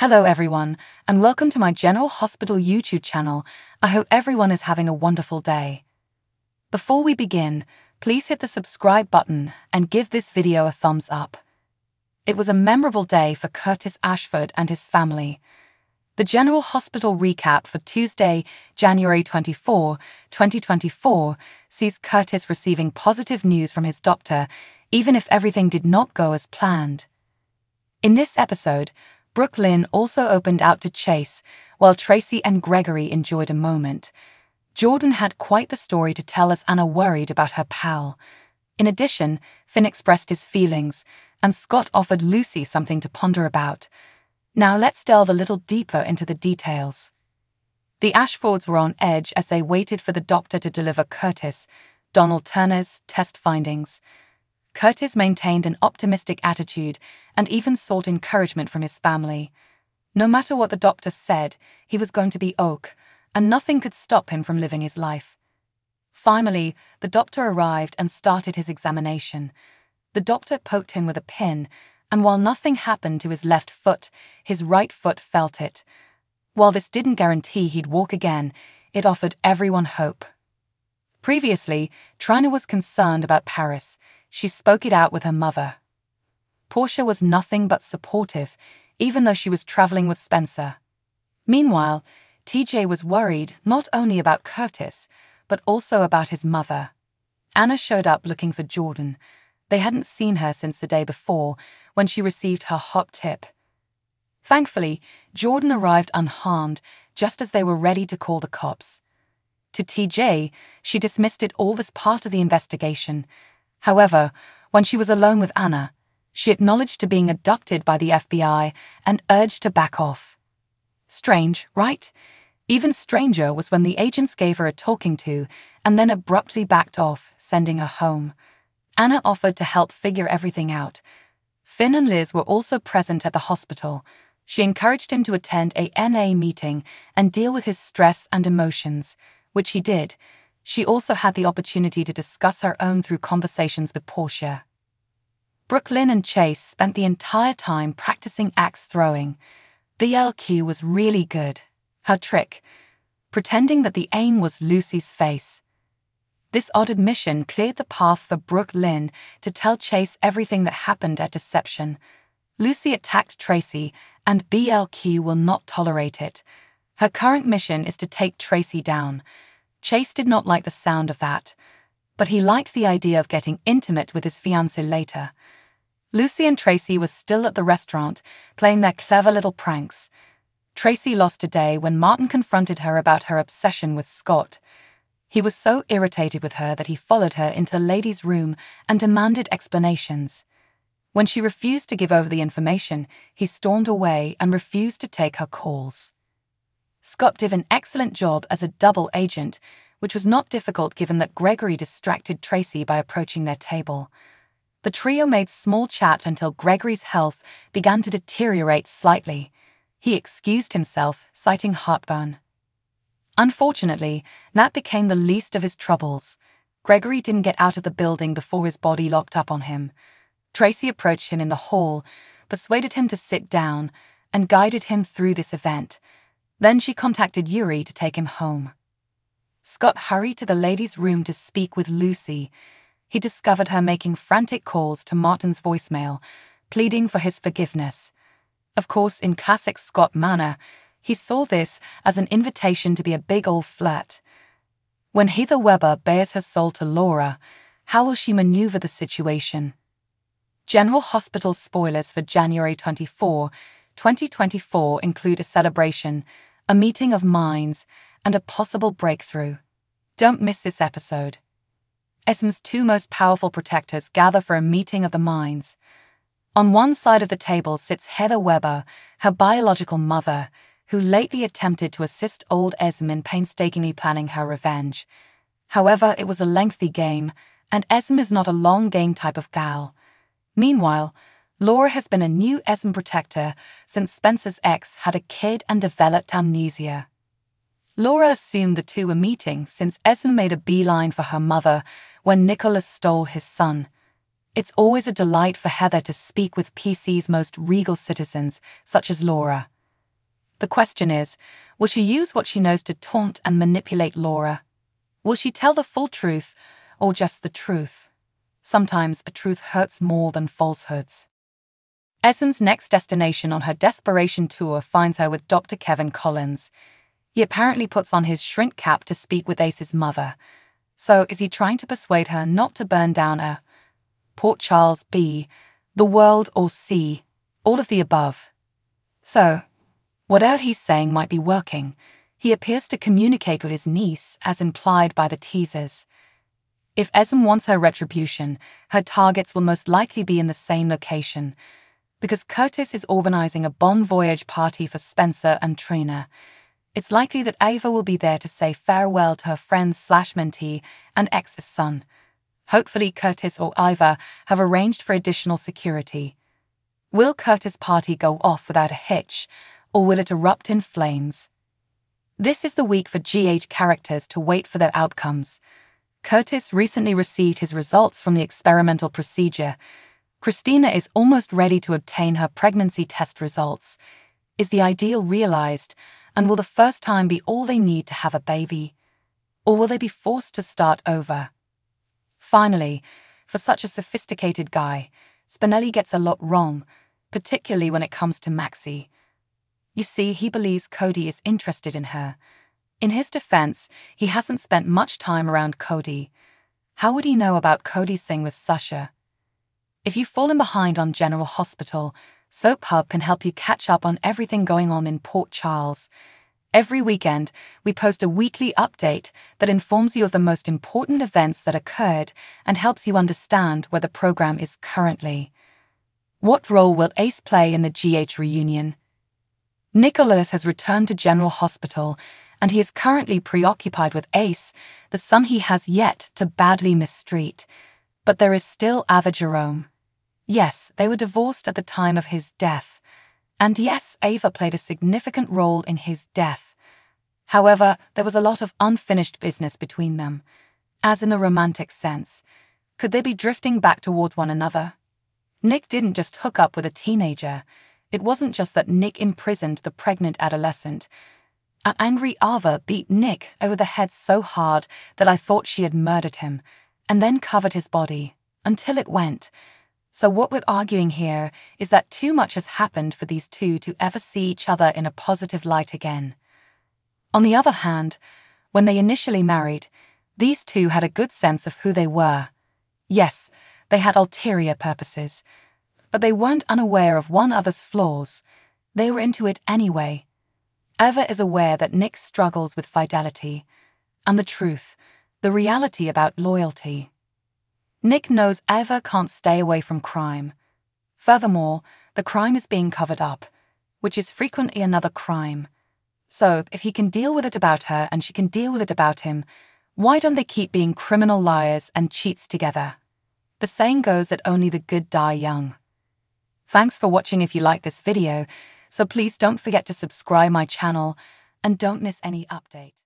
Hello, everyone, and welcome to my General Hospital YouTube channel. I hope everyone is having a wonderful day. Before we begin, please hit the subscribe button and give this video a thumbs up. It was a memorable day for Curtis Ashford and his family. The General Hospital recap for Tuesday, January 24, 2024, sees Curtis receiving positive news from his doctor, even if everything did not go as planned. In this episode, Brook Lynn also opened out to Chase, while Tracy and Gregory enjoyed a moment. Jordan had quite the story to tell as Anna worried about her pal. In addition, Finn expressed his feelings, and Scott offered Lucy something to ponder about. Now let's delve a little deeper into the details. The Ashfords were on edge as they waited for the doctor to deliver Curtis, Donnell Turner's, test findings. Curtis maintained an optimistic attitude and even sought encouragement from his family. No matter what the doctor said, he was going to be Oak, and nothing could stop him from living his life. Finally, the doctor arrived and started his examination. The doctor poked him with a pin, and while nothing happened to his left foot, his right foot felt it. While this didn't guarantee he'd walk again, it offered everyone hope. Previously, Trina was concerned about Paris she spoke it out with her mother. Portia was nothing but supportive, even though she was traveling with Spencer. Meanwhile, TJ was worried not only about Curtis, but also about his mother. Anna showed up looking for Jordan. They hadn't seen her since the day before, when she received her hot tip. Thankfully, Jordan arrived unharmed just as they were ready to call the cops. To TJ, she dismissed it all as part of the investigation, However, when she was alone with Anna, she acknowledged to being abducted by the FBI and urged to back off. Strange, right? Even stranger was when the agents gave her a talking to and then abruptly backed off, sending her home. Anna offered to help figure everything out. Finn and Liz were also present at the hospital. She encouraged him to attend a NA meeting and deal with his stress and emotions, which he did, she also had the opportunity to discuss her own through conversations with Portia. Brook Lynn and Chase spent the entire time practicing axe throwing. BLQ was really good. Her trick, pretending that the aim was Lucy's face. This odd admission cleared the path for Brook Lynn to tell Chase everything that happened at Deception. Lucy attacked Tracy, and BLQ will not tolerate it. Her current mission is to take Tracy down. Chase did not like the sound of that, but he liked the idea of getting intimate with his fiancée later. Lucy and Tracy were still at the restaurant, playing their clever little pranks. Tracy lost a day when Martin confronted her about her obsession with Scott. He was so irritated with her that he followed her into the ladies' room and demanded explanations. When she refused to give over the information, he stormed away and refused to take her calls. Scott did an excellent job as a double agent, which was not difficult given that Gregory distracted Tracy by approaching their table. The trio made small chat until Gregory's health began to deteriorate slightly. He excused himself, citing heartburn. Unfortunately, that became the least of his troubles. Gregory didn't get out of the building before his body locked up on him. Tracy approached him in the hall, persuaded him to sit down, and guided him through this event. Then she contacted Yuri to take him home. Scott hurried to the lady's room to speak with Lucy. He discovered her making frantic calls to Martin's voicemail, pleading for his forgiveness. Of course, in classic Scott manner, he saw this as an invitation to be a big old flirt. When Heather Webber bares her soul to Laura, how will she maneuver the situation? General Hospital spoilers for January 24, 2024 include a celebration a meeting of minds, and a possible breakthrough. Don't miss this episode. Esme's two most powerful protectors gather for a meeting of the minds. On one side of the table sits Heather Webber, her biological mother, who lately attempted to assist old Esme in painstakingly planning her revenge. However, it was a lengthy game, and Esme is not a long game type of gal. Meanwhile, Laura has been a new Esme protector since Spencer's ex had a kid and developed amnesia. Laura assumed the two were meeting since Esme made a beeline for her mother when Nikolas stole his son. It's always a delight for Heather to speak with PC's most regal citizens, such as Laura. The question is will she use what she knows to taunt and manipulate Laura? Will she tell the full truth or just the truth? Sometimes a truth hurts more than falsehoods. Esme's next destination on her desperation tour finds her with Dr. Kevin Collins. He apparently puts on his shrink cap to speak with Ace's mother. So is he trying to persuade her not to burn down a Port Charles B, the world or C, all of the above? So, whatever he's saying might be working. He appears to communicate with his niece, as implied by the teasers. If Esme wants her retribution, her targets will most likely be in the same location, because Curtis is organizing a bon voyage party for Spencer and Trina. It's likely that Ava will be there to say farewell to her friend slash mentee and ex's son. Hopefully, Curtis or Ava have arranged for additional security. Will Curtis' party go off without a hitch, or will it erupt in flames? This is the week for GH characters to wait for their outcomes. Curtis recently received his results from the experimental procedure, Kristina is almost ready to obtain her pregnancy test results. Is the ideal realized, and will the first time be all they need to have a baby? Or will they be forced to start over? Finally, for such a sophisticated guy, Spinelli gets a lot wrong, particularly when it comes to Maxie. You see, he believes Cody is interested in her. In his defense, he hasn't spent much time around Cody. How would he know about Cody's thing with Sasha? If you've fallen behind on General Hospital, Soap Hub can help you catch up on everything going on in Port Charles. Every weekend, we post a weekly update that informs you of the most important events that occurred and helps you understand where the program is currently. What role will Ace play in the GH reunion? Nikolas has returned to General Hospital, and he is currently preoccupied with Ace, the son he has yet to badly mistreat. But there is still Ava Jerome. Yes, they were divorced at the time of his death. And yes, Ava played a significant role in his death. However, there was a lot of unfinished business between them. As in the romantic sense, could they be drifting back towards one another? Nick didn't just hook up with a teenager. It wasn't just that Nick imprisoned the pregnant adolescent. An angry Ava beat Nick over the head so hard that I thought she had murdered him, and then covered his body, until it went, so, what we're arguing here is that too much has happened for these two to ever see each other in a positive light again. On the other hand, when they initially married, these two had a good sense of who they were. Yes, they had ulterior purposes, but they weren't unaware of one other's flaws. They were into it anyway. Eva is aware that Nick struggles with fidelity, and the truth, the reality about loyalty. Nick knows Eva can't stay away from crime. Furthermore, the crime is being covered up, which is frequently another crime. So, if he can deal with it about her and she can deal with it about him, why don't they keep being criminal liars and cheats together? The saying goes that only the good die young. Thanks for watching if you like this video, so please don't forget to subscribe my channel and don't miss any update.